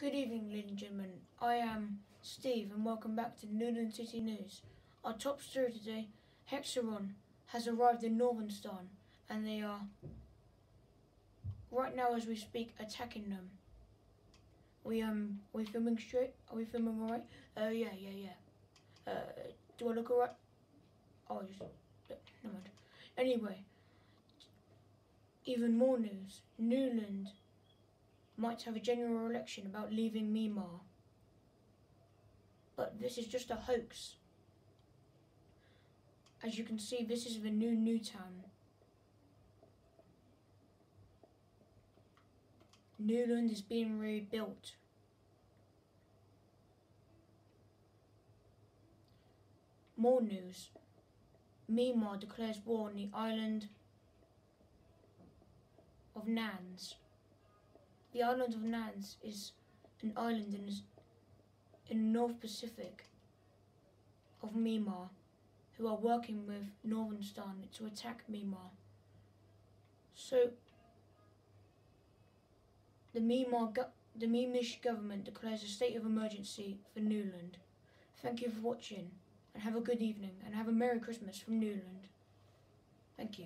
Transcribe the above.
Good evening, ladies and gentlemen. I am Steve, and welcome back to Newland City News. Our top story today: Hexeron has arrived in Northern and they are right now, as we speak, attacking them. We um, we filming straight? Are we filming alright? Uh, yeah, yeah, yeah. Uh, do I look alright? Oh, just never mind. Anyway, even more news: Newland might have a general election about leaving Myanmar. But this is just a hoax. As you can see, this is the new Newtown. Newland is being rebuilt. More news. Myanmar declares war on the island of Nans. The island of Nans is an island in, in the North Pacific of Myanmar who are working with Northern Stan to attack Myanmar. So the Myanmar the Myanmar government declares a state of emergency for Newland. Thank you for watching and have a good evening and have a Merry Christmas from Newland. Thank you.